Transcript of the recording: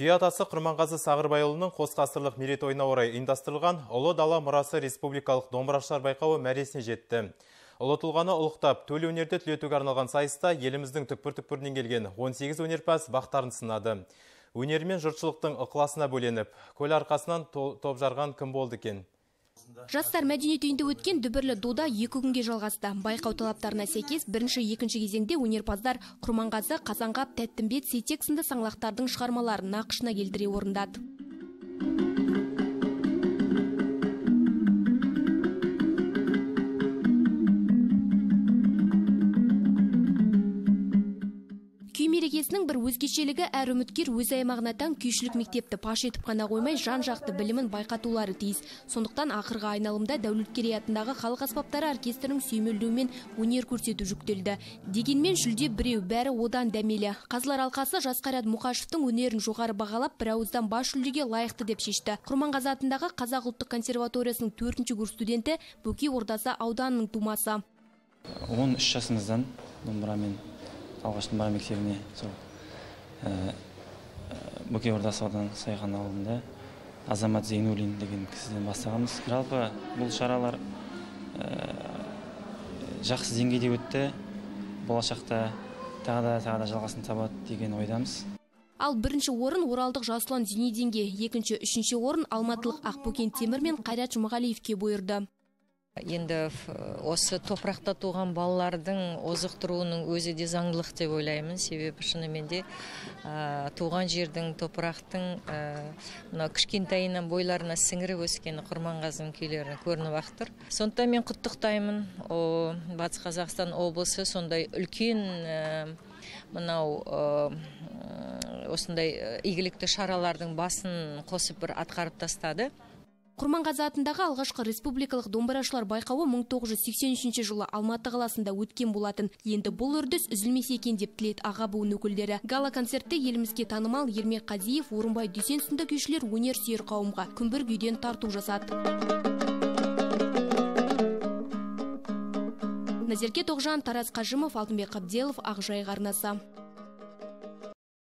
Күй атасы Құрманғазы Сағырбайұлының қос ғасырлық мерейтойына орай ұйымдастырылған Ұлы дала мұрасы республикалық домбырашылар байқауы мәресіне жетті. Ұлы тұлғаны ұлықтап, төл өнерді түлетуге арналған сайыста еліміздің түкпір-түкпірінен келген 18 өнерпаз бақтарын сынады. Өнерімен жұртшылықтың ықыласына бөленіп, көл арқасынан топ жарған кім болды екен? Жастар мәдениет үйінде өткен дүбірлі дода екі күнге жалғасты. Байқау талаптарына сәйкес бірінші екінші кезеңде өнерпаздар Құрманғазы, Қазанғап, Тәттімбет, Сейтек сынды саңлақтардың шығармаларын нақышына келтіре орындады. Күй мерекесінің бір өзгешелігі әр үміткер өз аймағына тән күйшілік мектепті паш етіп қана қоймай жан жақты білімін байқатулары тиіс. Сондықтан ақырғы айналымда дәулеткерей атындағы халық аспаптары оркестрінің сүйемелдеуімен өнер көрсету жүктелді. Дегенмен жүлде біреу бәрі одан дәмелі. Қазылар алқасы жасқайрат мұқашевтың өнерін жоғары бағалап бір ауыздан бас жүлдеге лайықты деп шешті. Құрманғазы атындағы қазақ ұлттық консерваториясының төртінші курс студенті бөкей ордасы ауданының тумасы. Он үш жасымыздан домбырамен алғаш домбыра мектебіне сол бөкей ордасы ауданы сайхан ауылында азамат зейнуллин деген кісіден бастағанбыз. Жалпы бұл шаралар жақсы деңгейде өтті. Болашақта тағы да тағы да жалғасын табады деген ойдамыз. Ал бірінші орын оралдық жасұлан зейнединге екінші үшінші орын алматылық ақбөкен темір мен қайрат жұмағалиевке бұйырды. Енді осы топырақта туған балалардың озық тұруының өзі де заңдылық деп ойлаймын. Себебі шынымен де туған жердің топырақтың мына кішкентайынан бойларына сіңіріп өскен құрманғазының күйлері көрініп ақ тұр сондықтан мен құттықтаймын. Батыс қазақстан облысы сондай үлкен мынау осындай игілікті шаралардың басын қосып бір атқарып тастады. Құрманғазы атындағы алғашқы республикалық домбырашылар байқауы 1983 жылы алматы қаласында өткен болатын. Енді бұл үрдіс үзілмесе екен деп тіледі аға буын өкілдері. Гала концертте елімізге танымал ермек қазиев орынбай дүйсен сынды күйшілер өнер сүйер қауымға күмбір күйден тарту жасады. Назерке тоғжан тарас қажымов алтынбек қабделов ақжайық арнасы.